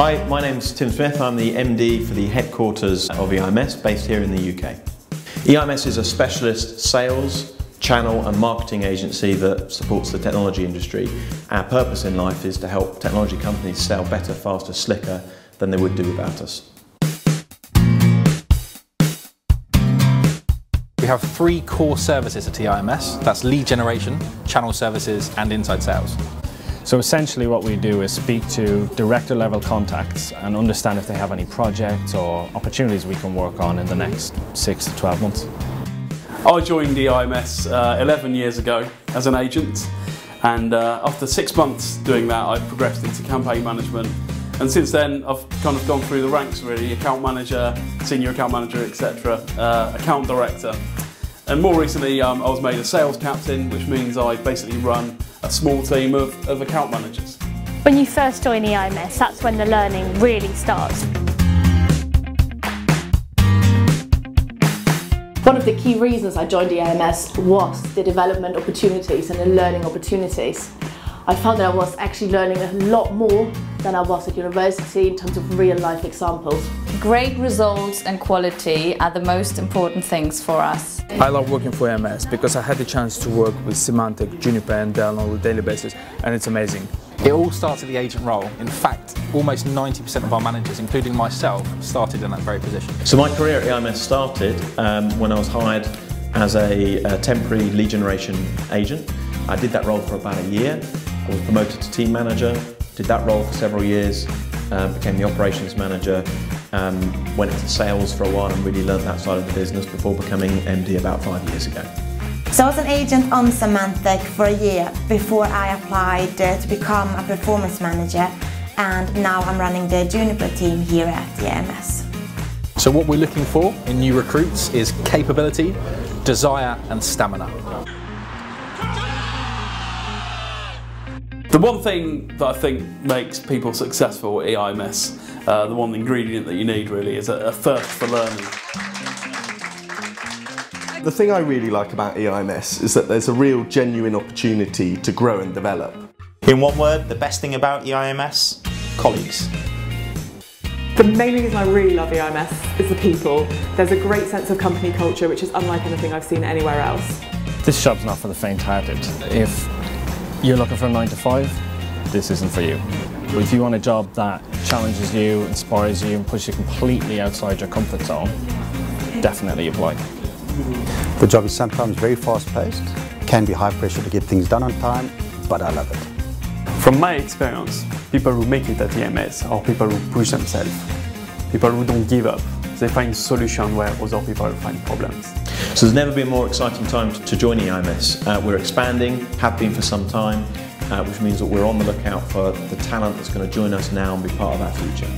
Hi, my name's Tim Smith. I'm the MD for the headquarters of EIMS based here in the UK. EIMS is a specialist sales, channel and marketing agency that supports the technology industry. Our purpose in life is to help technology companies sell better, faster, slicker than they would do without us. We have three core services at EIMS. That's lead generation, channel services and inside sales. So essentially what we do is speak to director level contacts and understand if they have any projects or opportunities we can work on in the next 6 to 12 months. I joined EIMS uh, 11 years ago as an agent and uh, after six months doing that I progressed into campaign management and since then I've kind of gone through the ranks really, account manager, senior account manager etc, uh, account director and more recently um, I was made a sales captain which means I basically run a small team of, of account managers. When you first join EIMS that's when the learning really starts. One of the key reasons I joined EIMS was the development opportunities and the learning opportunities. I found that I was actually learning a lot more than I was at university in terms of real life examples. Great results and quality are the most important things for us. I love working for EIMS because I had the chance to work with Symantec, Juniper and Dell on a daily basis and it's amazing. It all starts at the agent role. In fact, almost 90% of our managers, including myself, started in that very position. So my career at EIMS started um, when I was hired as a, a temporary lead generation agent. I did that role for about a year. I was promoted to team manager, did that role for several years, uh, became the operations manager, um, went into sales for a while and really learned that side of the business before becoming MD about five years ago. So I was an agent on Symantec for a year before I applied uh, to become a performance manager and now I'm running the Juniper team here at the EIMS. So what we're looking for in new recruits is capability, desire and stamina. The one thing that I think makes people successful at EIMS, uh, the one ingredient that you need really, is a, a thirst for learning. The thing I really like about EIMS is that there's a real genuine opportunity to grow and develop. In one word, the best thing about EIMS? Colleagues. The main reason I really love EIMS is the people. There's a great sense of company culture which is unlike anything I've seen anywhere else. This job's not for the faint-hearted. If you're looking for a 9 to 5, this isn't for you. But if you want a job that challenges you, inspires you and pushes you completely outside your comfort zone, definitely apply. The job is sometimes very fast-paced, can be high pressure to get things done on time, but I love it. From my experience, people who make it at EIMS are people who push themselves, people who don't give up. They find solutions where other people find problems. So there's never been a more exciting time to join EIMS. Uh, we're expanding, have been for some time, uh, which means that we're on the lookout for the talent that's going to join us now and be part of our future.